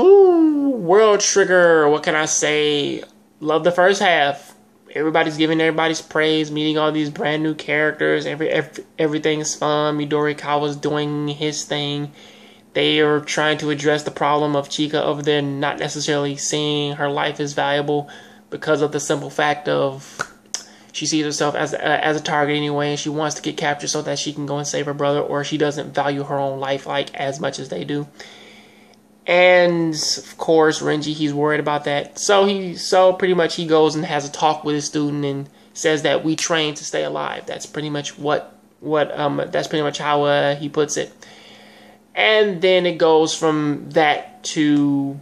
Who World Trigger? What can I say? Love the first half. Everybody's giving everybody's praise, meeting all these brand new characters. Every, every everything's fun. Midorikawa's doing his thing. They are trying to address the problem of Chika over there not necessarily seeing her life as valuable because of the simple fact of she sees herself as uh, as a target anyway, and she wants to get captured so that she can go and save her brother, or she doesn't value her own life like as much as they do. And of course, Reiji, he's worried about that. So he, so pretty much, he goes and has a talk with his student and says that we train to stay alive. That's pretty much what what um that's pretty much how uh, he puts it. And then it goes from that to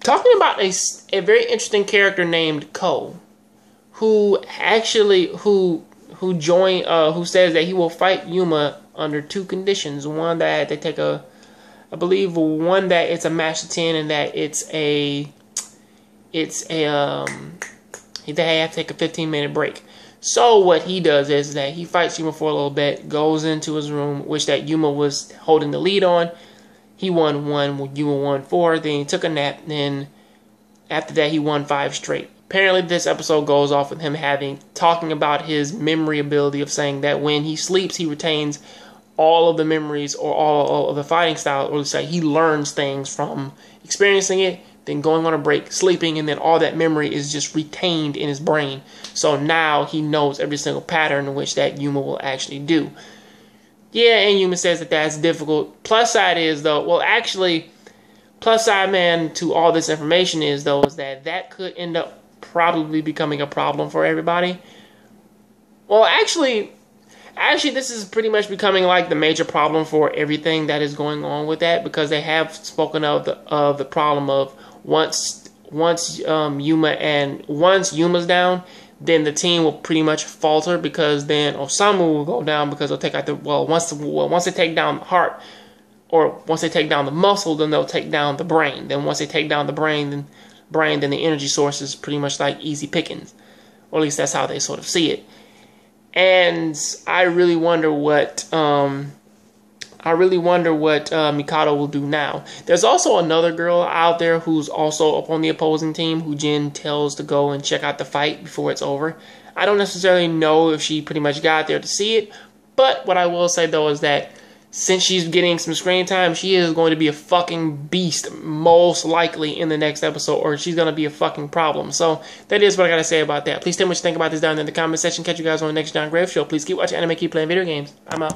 talking about a, a very interesting character named Ko, who actually who who join uh who says that he will fight Yuma under two conditions. One that they take a I believe one that it's a match of ten and that it's a it's a um they have to take a 15 minute break. So what he does is that he fights Yuma for a little bit, goes into his room, which that Yuma was holding the lead on. He won one, Yuma won four. Then he took a nap. Then after that, he won five straight. Apparently, this episode goes off with him having talking about his memory ability of saying that when he sleeps, he retains all of the memories or all, of the fighting style, or say he learns things from experiencing it, then going on a break, sleeping, and then all that memory is just retained in his brain. So now he knows every single pattern in which that Yuma will actually do. Yeah, and Yuma says that that's difficult. Plus side is though, well, actually, plus side man to all this information is though is that that could end up probably becoming a problem for everybody. Well, actually, actually this is pretty much becoming like the major problem for everything that is going on with that because they have spoken of the of the problem of once once um, Yuma and once Yuma's down, then the team will pretty much falter because then Osamu will go down because they'll take out the well once well, once they take down the heart or once they take down the muscle, then they'll take down the brain. Then once they take down the brain, then brain, then the energy source is pretty much like easy pickings, or at least that's how they sort of see it. And I really wonder what um, I really wonder what uh, Mikado will do now. There's also another girl out there who's also up on the opposing team who Jin tells to go and check out the fight before it's over. I don't necessarily know if she pretty much got there to see it, but what I will say though is that since she's getting some screen time, she is going to be a fucking beast, most likely in the next episode, or she's going to be a fucking problem. So that is what I got to say about that. Please tell me what you think about this down in the comment section. Catch you guys on the next Jon Graves Show. Please keep watching anime, keep playing video games. I'm out.